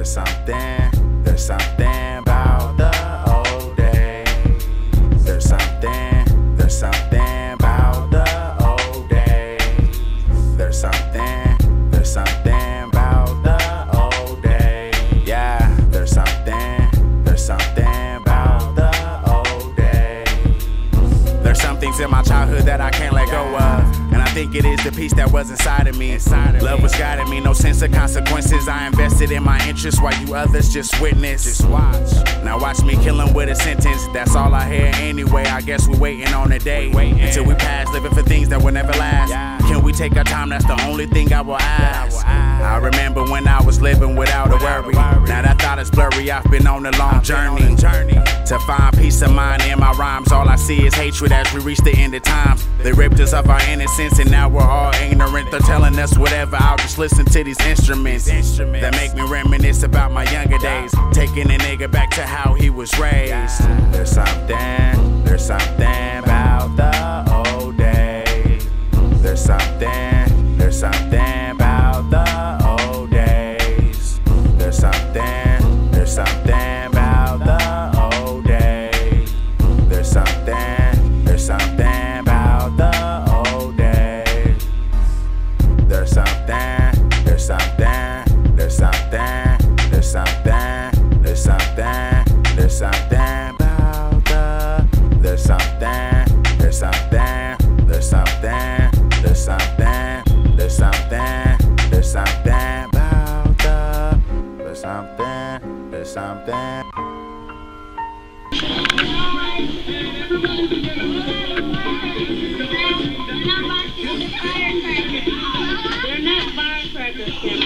There's something, there's something about the old days. There's something, there's something about the old days. There's something, there's something about the old days. Yeah, there's something, there's something about the old days. There's some things in my childhood that I can't let go of. Think it is the peace that was inside of me. Inside of Love was guiding me, no sense of consequences. I invested in my interests while you others just witness. Just watch. Now watch me kill him with a sentence. That's all I hear anyway. I guess we're waiting on a day. Until we pass, living for things that will never last. Can we take our time? That's the only thing I will ask. I remember when I was living without a worry. Now that thought is blurry. I've been on a long journey. To find peace of mind all I see is hatred as we reach the end of times. They ripped us of our innocence and now we're all ignorant. They're telling us whatever. I'll just listen to these instruments that make me reminisce about my younger days. Taking a nigga back to how he was raised. There's something, there's something about the old days. There's something, there's something. something, there's something. They're not firecrackers. They're not firecrackers.